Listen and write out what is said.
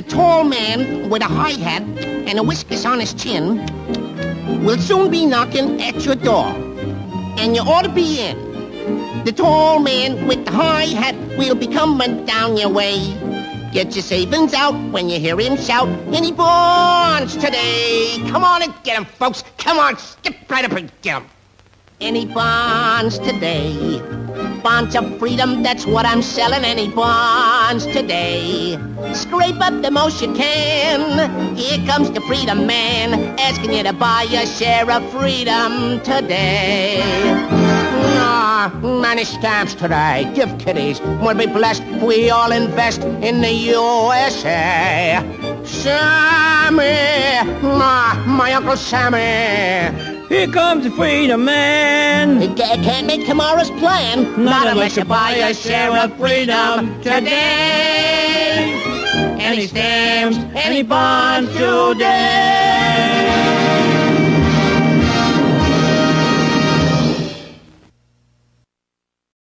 tall man with a high hat and a whiskers on his chin will soon be knocking at your door. And you ought to be in. The tall man with the high hat will be coming down your way. Get your savings out when you hear him shout, any bonds today? Come on and get 'em, folks. Come on, skip right up and get 'em. Any bonds today? Bonds of freedom, that's what I'm selling. Any bonds today? Scrape up the most you can. Here comes the freedom man, asking you to buy a share of freedom today. Ah, many stamps today. Give kiddies. We'll be blessed we all invest in the USA. Sammy! Ah, my Uncle Sammy! Here comes the freedom man. You ca- can't make tomorrow's plan. Not unless you buy a share of freedom today. Any stamps, any bonds today.